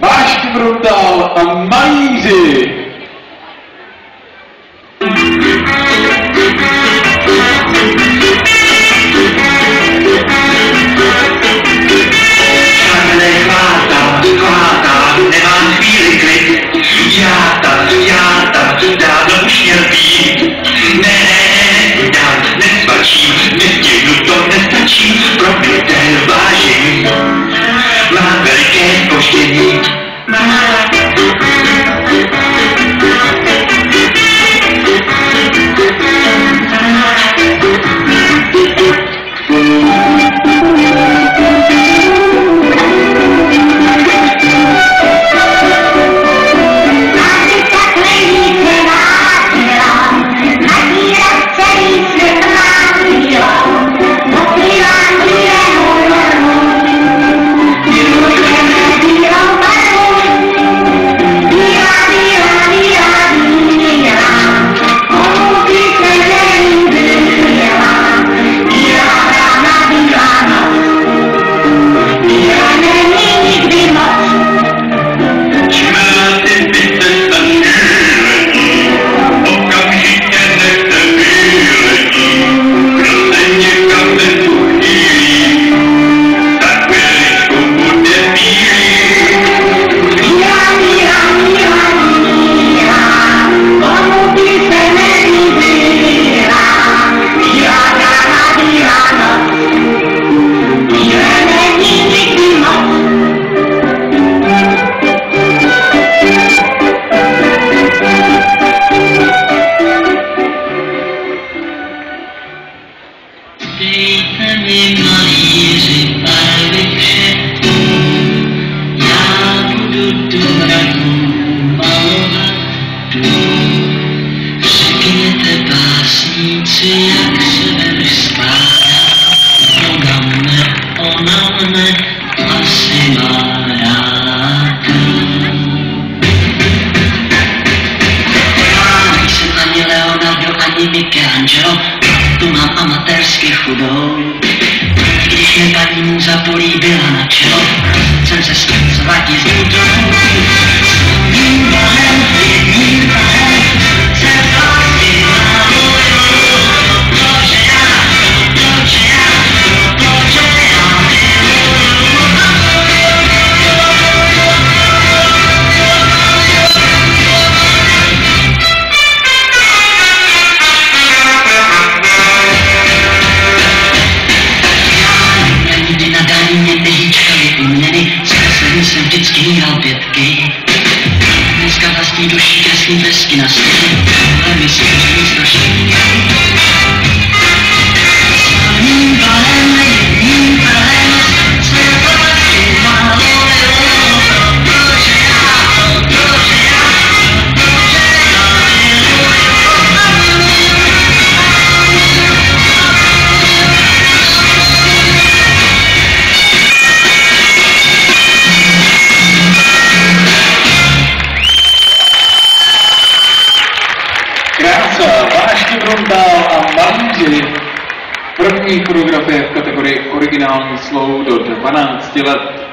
Mash brutal, amazing! Thank you. Cada Let me see, let me see. tedy První choreografie v kategorii originální slovo do 12 let.